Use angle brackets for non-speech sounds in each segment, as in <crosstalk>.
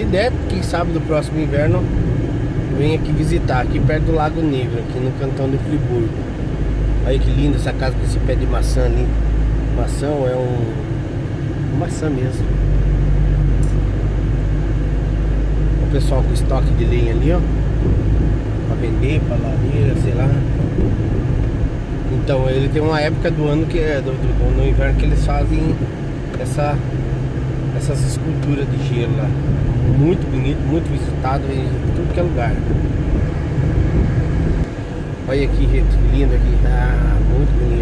Se der, quem sabe do próximo inverno, vem aqui visitar, aqui perto do Lago Negro, aqui no cantão de Friburgo. Olha que linda essa casa com esse pé de maçã ali. Maçã é um. Maçã mesmo. O pessoal com estoque de lenha ali, ó. Pra vender, pra lareira, sei lá. Então ele tem uma época do ano que é do, do, no inverno que eles fazem essa, essas esculturas de gelo lá. Muito bonito, muito visitado em tudo que é lugar. Olha aqui, gente, que lindo aqui. Ah, muito bonito.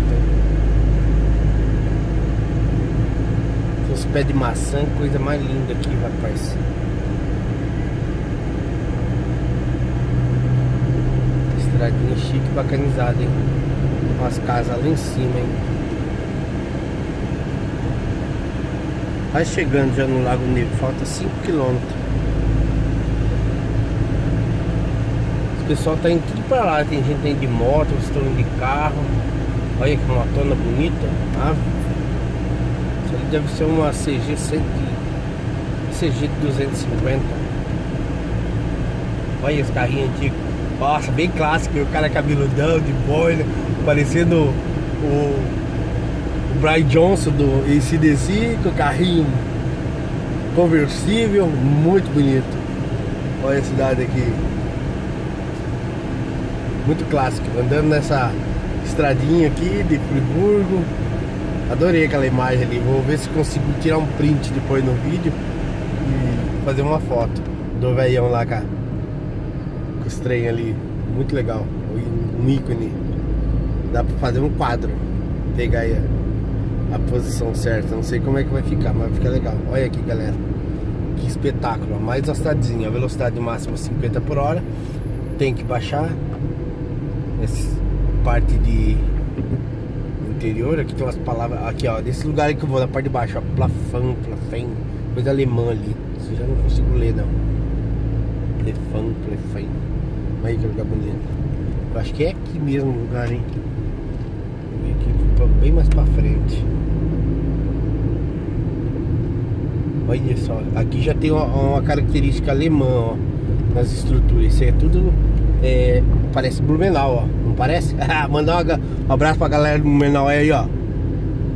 Os pés de maçã, coisa mais linda aqui, rapaz. Estradinha chique, bacanizada, hein? Umas casas lá em cima, hein? Vai chegando já no Lago Negro, falta 5 quilômetros. O pessoal tá indo tudo pra lá, tem gente indo de moto, estão indo de carro. Olha que motona bonita. Ah, isso ali deve ser uma CG 100, CG 250. Olha esse carrinho antigo. Nossa, bem clássico, o cara cabeludão, de boina, parecendo o, o Brian Johnson do ACDC, com o carrinho conversível, muito bonito. Olha a cidade aqui. Muito clássico, andando nessa estradinha aqui de Friburgo. Adorei aquela imagem ali. Vou ver se consigo tirar um print depois no vídeo e fazer uma foto do velhão lá, cara esse trem ali, muito legal. Um ícone. Dá pra fazer um quadro. Pegar aí a, posição certa. Não sei como é que vai ficar, mas vai ficar legal. Olha aqui, galera. Que espetáculo. Mais uma cidadezinha. A velocidade máxima 50 por hora. Tem que baixar. Essa parte de interior. Aqui tem umas palavras. Aqui, ó. Desse lugar que eu vou, na parte de baixo, ó. Plafan, plafém. Coisa alemã ali. Isso já não consigo ler, não. Plefan, plefém. Olha que lugar bonito. Eu acho que é aqui mesmo o lugar, hein? Aqui bem mais pra frente. Olha só, aqui já tem uma, uma característica alemã, ó, nas estruturas. Isso é tudo. É, parece Blumenau, ó. Não parece? <laughs> Mandar um abraço pra galera do Blumenau aí, ó.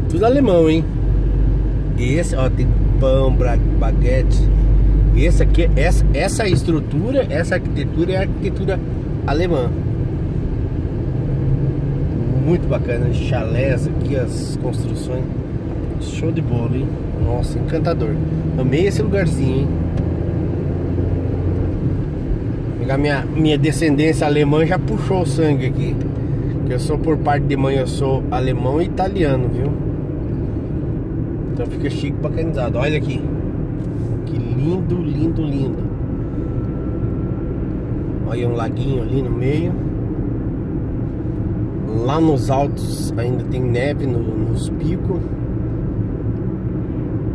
Tudo alemão, hein? Esse, ó, tem pão, baguete. Esse aqui, essa, essa estrutura, essa arquitetura é a arquitetura alemã. Muito bacana, chalés aqui, as construções. Show de bola, hein? Nossa, encantador. Amei esse lugarzinho, hein? Pegar minha, minha descendência alemã já puxou o sangue aqui. Que eu sou por parte de mãe, eu sou alemão e italiano, viu? Então fica chique bacanizado. Olha aqui. Que lindo, lindo, lindo. Olha um laguinho ali no meio. Lá nos altos ainda tem neve no, nos picos.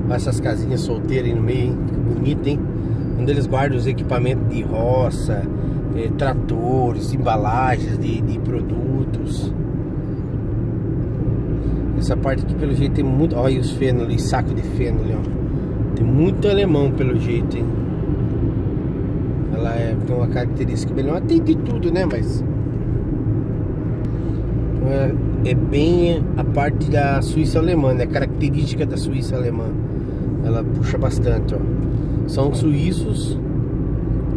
Essas casinhas solteiras aí no meio, hein? Que bonito, hein? Onde eles guardam os equipamentos de roça, eh, tratores, embalagens de, de produtos. Essa parte aqui pelo jeito tem muito. Olha os feno ali, saco de feno ali, ó. Tem muito alemão pelo jeito, hein? Ela é, tem uma característica melhor. Tem de tudo, né? Mas. É, é bem a parte da Suíça alemã, né? Característica da Suíça alemã. Ela puxa bastante, ó. São suíços,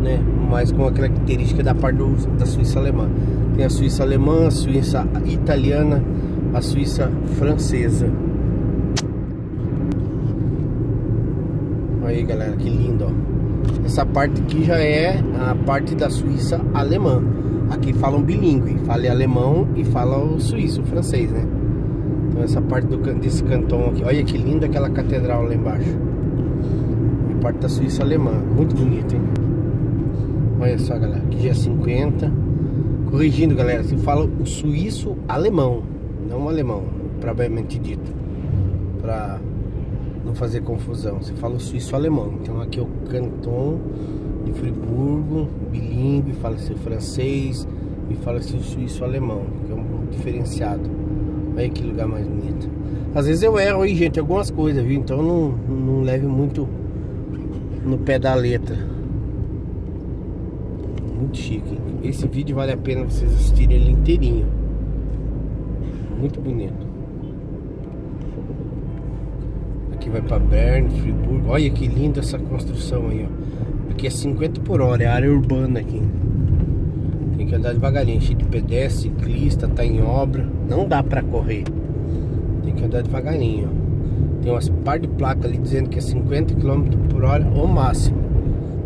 né? Mas com a característica da parte do, da Suíça alemã. Tem a Suíça alemã, a Suíça italiana, a Suíça francesa. aí, galera, que lindo, ó. Essa parte aqui já é a parte da Suíça alemã. Aqui falam bilíngue, fala alemão e fala o suíço, o francês, né? Então essa parte do, desse cantão aqui, olha que linda aquela catedral lá embaixo. É parte da Suíça alemã, muito bonito, hein? Olha só, galera, aqui já é 50. Corrigindo, galera, se fala o suíço alemão, não o alemão, propriamente dito. Pra não fazer confusão. Você fala o suíço alemão. Então aqui é o canton de Friburgo, bilíngue, fala-se francês e fala-se o suíço alemão, que é um diferenciado. Olha que lugar mais bonito. Às vezes eu erro aí, gente, algumas coisas, viu? Então não, não leve muito no pé da letra. Muito chique. Esse vídeo vale a pena vocês assistirem ele inteirinho. Muito bonito. Aqui vai para Bern, Friburgo. Olha que linda essa construção aí, ó. Aqui é 50 por hora, é área urbana aqui. Tem que andar devagarinho, cheio de pedestre, ciclista, tá em obra. Não dá para correr. Tem que andar devagarinho, ó. Tem umas par de placa ali dizendo que é 50 km por hora o máximo.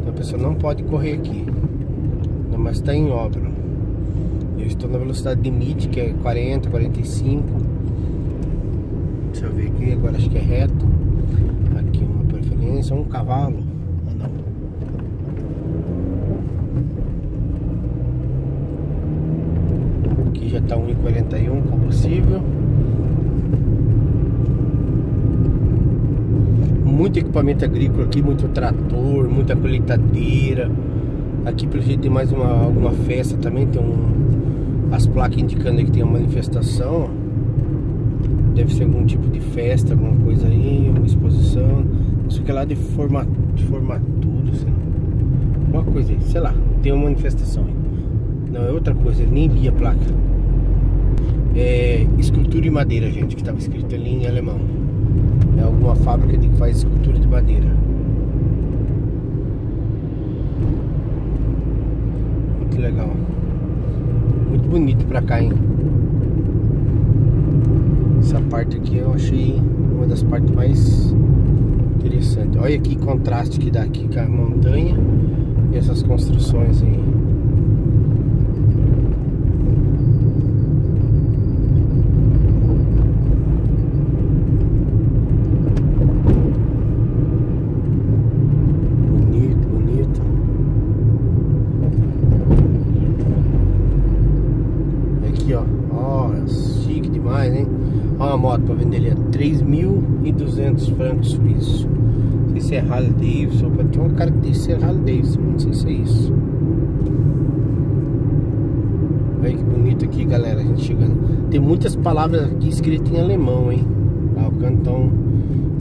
Então a pessoa não pode correr aqui. Mas está em obra. Eu estou na velocidade limite que é 40, 45. Deixa eu ver aqui, agora acho que é reto. Aqui uma preferência, um cavalo. Ah, não. Aqui já está 1,41 combustível. muito equipamento agrícola aqui, muito trator, muita colheitadeira. Aqui pelo jeito tem mais uma, alguma festa também, tem um, as placas indicando que tem uma manifestação. Deve ser algum tipo de festa, alguma coisa aí, uma exposição. Isso que é lá de, forma, formatura, sei lá. Uma coisa aí, sei lá, tem uma manifestação aí. Não, é outra coisa, nem li a placa. É escultura em madeira, gente, que estava escrito ali em alemão. É alguma fábrica que faz escultura de madeira. Muito legal. Muito bonito pra cá, hein? Essa parte aqui eu achei uma das partes mais interessantes. Olha que contraste que dá aqui com a montanha e essas construções aí. moto para vender ali a 3.200 francos suíços. Davidson, tem um cara que diz ser Davidson, não sei se é isso. Olha que bonito aqui, galera, a gente chegando. Tem muitas palavras aqui escritas em alemão, hein? Ah, o cantão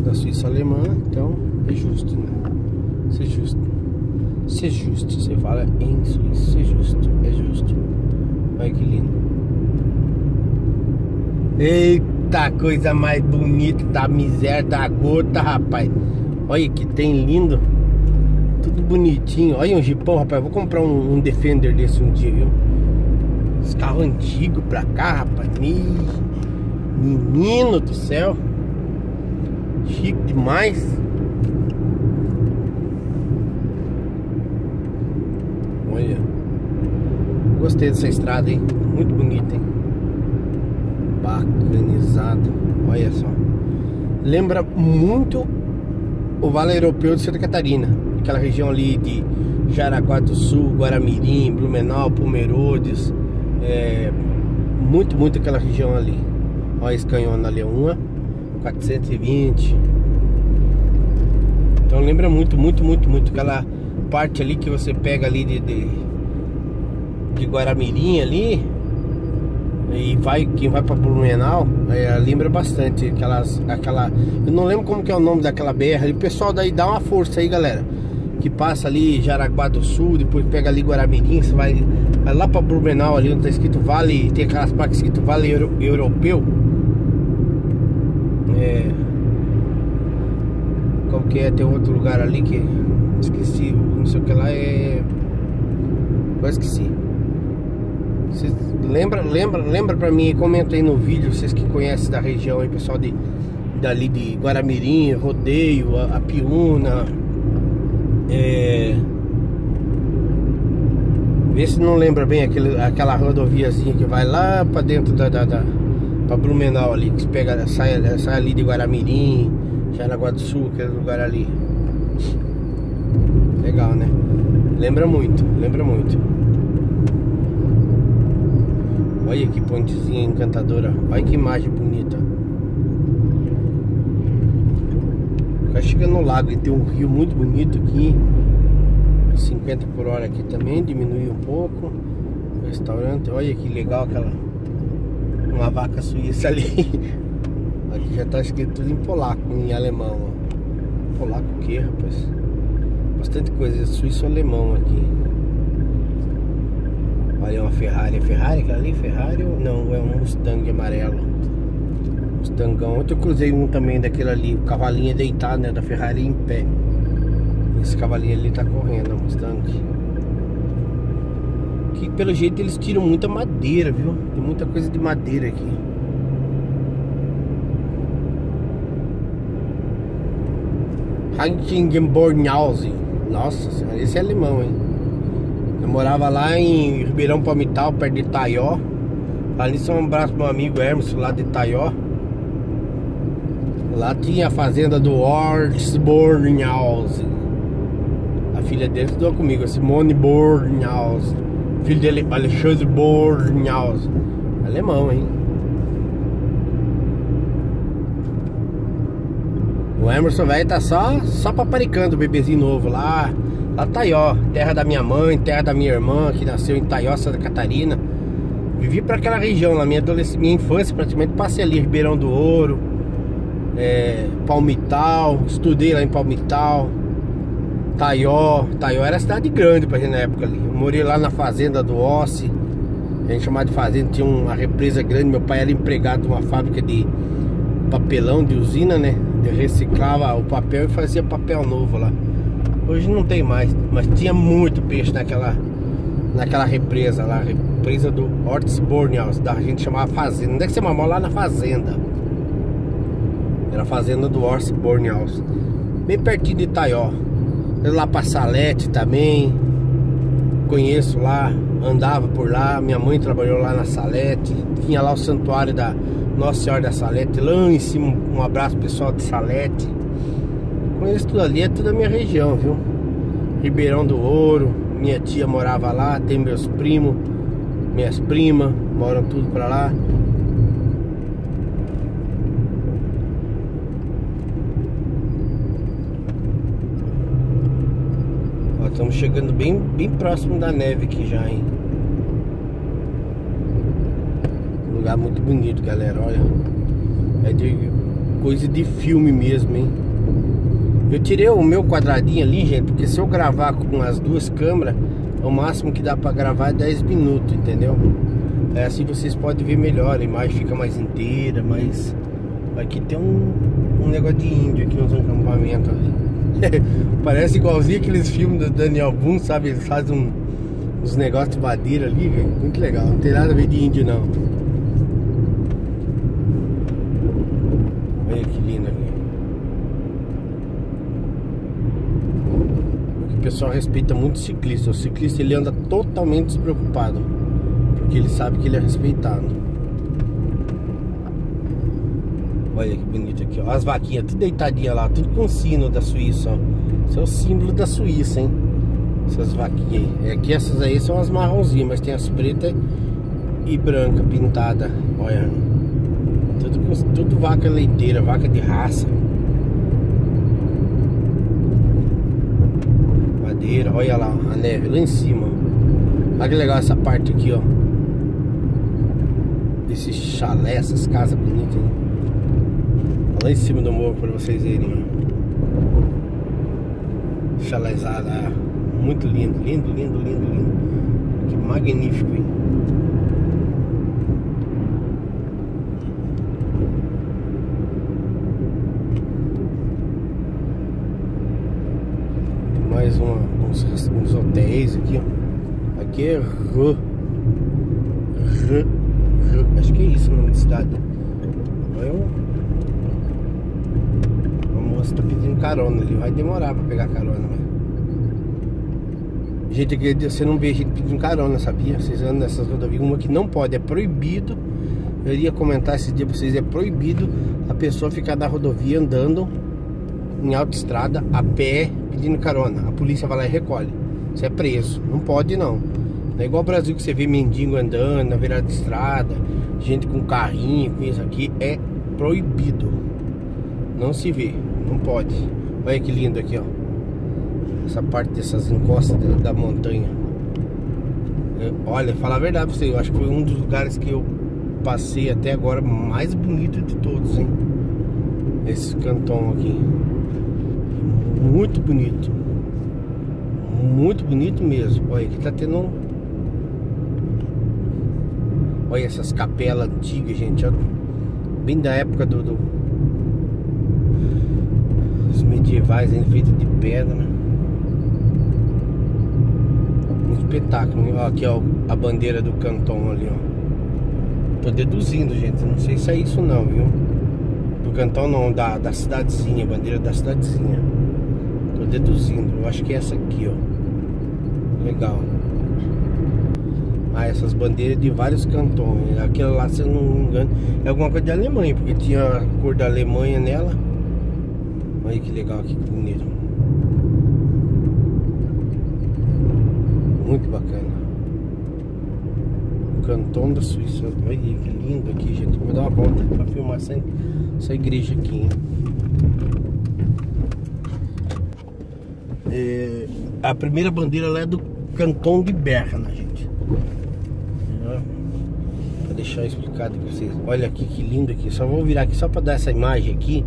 da Suíça alemã, então é justo, né? Ser justo. Ser justo, você fala em suíço, ser justo, é justo. Olha que lindo. Eita coisa mais bonita da miséria da gota, rapaz. Olha que tem lindo. Tudo bonitinho. Olha um jipão, rapaz. Vou comprar um, um Defender desse um dia, viu? Esse carro antigo pra cá, rapaz. Menino do céu. Chique demais. Olha. Gostei dessa estrada, hein? Muito bonita, hein? bacanizado. Olha só. Lembra muito o Vale Europeu de Santa Catarina. Aquela região ali de Jaraguá do Sul, Guaramirim, Blumenau, Pomerode. É, muito, muito aquela região ali. Olha esse canhão ali, uma 420. Então lembra muito, muito, muito, muito aquela parte ali que você pega ali de, de, de Guaramirim ali e vai quem vai para Blumenau é, lembra bastante aquelas aquela eu não lembro como que é o nome daquela BR o pessoal daí dá uma força aí galera que passa ali Jaraguá do Sul depois pega ali Guaramirim você vai, vai lá para Blumenau ali onde tá escrito Vale tem aquelas placas escrito Vale Euro, Europeu. É. Qual que é? Tem outro lugar ali que esqueci não sei o que lá é eu esqueci vocês lembra, lembra, lembra pra mim, comenta aí no vídeo, vocês que conhecem da região aí, pessoal de dali de Guaramirim, Rodeio, a, a Piúna. É... Vê se não lembra bem aquele, aquela rodoviazinha que vai lá pra dentro da, da, da pra Blumenau ali, que pega, sai, sai ali de Guaramirim, Jaraguá do Sul, aquele lugar ali. Legal, né? Lembra muito, lembra muito. Olha que pontezinha encantadora. Olha que imagem bonita. Vai chegando no lago e tem um rio muito bonito aqui. 50 por hora aqui também, diminuiu um pouco. Restaurante, olha que legal aquela. Uma vaca suíça ali. <laughs> Aqui já tá escrito tudo em polaco, em alemão. Ó. Polaco o que, rapaz? Bastante coisa suíço-alemão aqui. Olha uma Ferrari. É Ferrari aquela ali? Ferrari ou não? É um Mustang amarelo. Mustangão. Ontem eu cruzei um também daquele ali. O cavalinho é deitado, né? Da Ferrari em pé. Esse cavalinho ali tá correndo, o Mustang. Que pelo jeito eles tiram muita madeira, viu? Tem muita coisa de madeira aqui. Hankingbornhausen. Nossa senhora, esse é alemão, hein? Eu morava lá em Ribeirão Palmital, perto de Itaió. Ali são um abraço pro meu amigo Hermes, lá de Itaió. Lá tinha a fazenda do Ortsbornhausen. A filha dele estudou comigo, Simone Bornhausen. Filho dele, Alexandre Bornhausen. Alemão, hein? O Emerson velho tá só, só paparicando o bebezinho novo lá. Lá Taió, terra da minha mãe, terra da minha irmã, que nasceu em Taió, Santa Catarina. Vivi para aquela região, na minha adolescência, minha infância, praticamente passei ali, Ribeirão do Ouro, é, Palmital, estudei lá em Palmital, Taió. Taió era cidade grande pra gente na época ali. Eu morei lá na fazenda do Ossi. A gente chamava de fazenda, tinha uma represa grande. Meu pai era empregado de uma fábrica de papelão, de usina, né? reciclava o papel e fazia papel novo lá. Hoje não tem mais, mas tinha muito peixe naquela naquela represa lá, represa do Ortsbornhaus, da gente chamava fazenda. Onde é que você mamou lá na fazenda? Era a fazenda do Ortsbornhaus. Bem pertinho de Itaió. Lá pra Salete também. Conheço lá, andava por lá. Minha mãe trabalhou lá na Salete. Tinha lá o santuário da nossa Senhora da Salete, lá em cima, um abraço pessoal de Salete. Conheço tudo ali, é tudo a minha região, viu? Ribeirão do Ouro, minha tia morava lá, tem meus primos, minhas primas, moram tudo pra lá. Ó, estamos chegando bem, bem próximo da neve aqui já, hein? lugar muito bonito, galera. Olha. É de coisa de filme mesmo, hein? Eu tirei o meu quadradinho ali, gente, porque se eu gravar com as duas câmeras, o máximo que dá pra gravar é 10 minutos, entendeu? É assim vocês podem ver melhor, a imagem fica mais inteira, mas aqui tem um, um negócio de índio aqui, uns acampamentos ali. <laughs> Parece igualzinho aqueles filmes do Daniel Boone, sabe? Eles fazem um, uns negócios de madeira ali, Muito legal, não tem nada a ver de índio não. Pessoal respeita muito o ciclista. O ciclista ele anda totalmente despreocupado. Porque ele sabe que ele é respeitado. Olha que bonito aqui, ó. As vaquinhas tudo deitadinha lá, tudo com sino da Suíça, ó. É o símbolo da Suíça, hein? Essas vaquinhas aí. É que essas aí são as marronzinhas, mas tem as pretas e branca pintada. Olha. Tudo, tudo vaca leiteira, vaca de raça. Olha lá a neve lá em cima. Olha que legal essa parte aqui, ó. Esse chalé, essas casas bonitas. Né? Lá em cima do morro para vocês verem. Chalézada. Muito lindo, lindo, lindo, lindo, lindo. Que magnífico, hein? mais uma, uns, uns hotéis aqui. Aqui é R. R. R. Acho que é isso o nome da cidade. Olha A moça tá pedindo carona ali. Vai demorar pra pegar carona? Gente, aqui você não vê gente pedindo carona, sabia? Vocês andam nessas rodovias, uma que não pode, é proibido. Eu iria comentar esse dia pra vocês, é proibido a pessoa ficar na rodovia andando em autoestrada a pé pedindo carona. A polícia vai lá e recolhe. Você é preso. Não pode não. Não é igual ao Brasil que você vê mendigo andando na beirada de estrada, gente com carrinho, com isso aqui. É proibido. Não se vê. Não pode. Olha que lindo aqui, ó. Essa parte dessas encostas da, montanha. Eu, olha, falar a verdade pra você, eu acho que foi um dos lugares que eu passei até agora mais bonito de todos, hein? Esse cantão aqui muito bonito. Muito bonito mesmo. Olha, aqui tá tendo. Olha essas capelas antigas, gente. Bem da época do... do... Os medievais ainda de pedra, né? Um espetáculo. Ó, aqui, ó, a bandeira do cantão ali, ó. Tô deduzindo, gente. Não sei se é isso não, viu? Do cantão não, da, da cidadezinha, bandeira da cidadezinha. Deduzindo. Eu acho que é essa aqui, ó. Legal. Ah, essas bandeiras de vários cantões. Aquela lá, se eu não me engano, é alguma coisa da Alemanha, porque tinha a cor da Alemanha nela. Olha que legal que bonito. Muito bacana. O cantão da Suíça. Olha que lindo aqui, gente. Vou dar uma volta para filmar essa, essa igreja aqui. Hein? É, a primeira bandeira é do Canton de Berna, gente. Para deixar explicado para vocês. Olha aqui que lindo aqui. Só vou virar aqui só para dar essa imagem aqui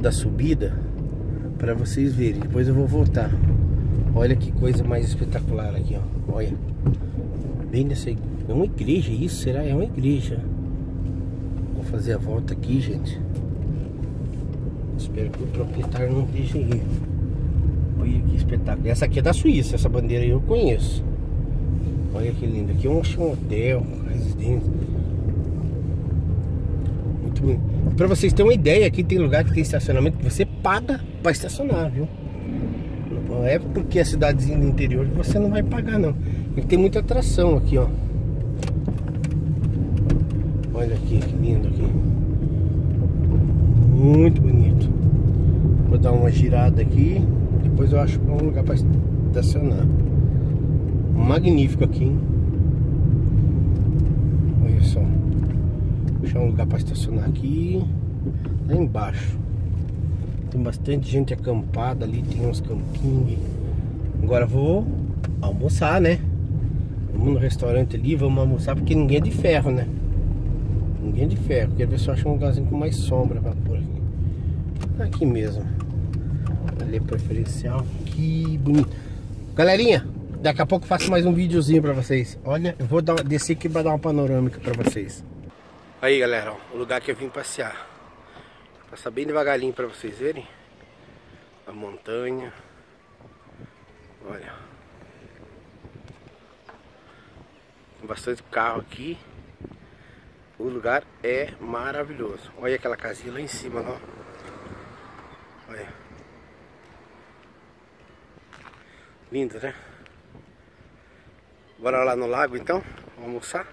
da subida para vocês verem. Depois eu vou voltar. Olha que coisa mais espetacular aqui, ó. Olha. Bem nessa É uma igreja isso, será? É uma igreja. Vou fazer a volta aqui, gente. Espero que o proprietário não deixe ir. Olha que espetáculo. Essa aqui é da Suíça, essa bandeira eu conheço. Olha que lindo. Aqui é um, um hotel, residência. Muito bonito. Pra vocês terem uma ideia, aqui tem lugar que tem estacionamento que você paga pra estacionar, viu? Não é porque é cidadezinha do interior que você não vai pagar, não. E tem muita atração aqui, ó. Olha aqui, que lindo aqui. Muito bonito. Vou dar uma girada aqui. Depois eu acho um lugar para estacionar. Magnífico aqui, hein? Olha só. Deixar um lugar para estacionar aqui. Lá embaixo. Tem bastante gente acampada ali, tem uns campinhos. Agora vou almoçar, né? Vamos no restaurante ali, vamos almoçar porque ninguém é de ferro, né? Ninguém é de ferro. Quero ver se eu acho um lugarzinho com mais sombra pra pôr aqui. Aqui mesmo ali preferencial. Que bonito. Galerinha, daqui a pouco faço mais um videozinho pra vocês. Olha, eu vou dar, descer aqui pra dar uma panorâmica pra vocês. Aí, galera, ó, o lugar que eu vim passear. Passar bem devagarinho pra vocês verem. A montanha. Olha. Tem bastante carro aqui. O lugar é maravilhoso. Olha aquela casinha lá em cima, ó. Olha. Lindo, né? Bora lá no lago então, almoçar.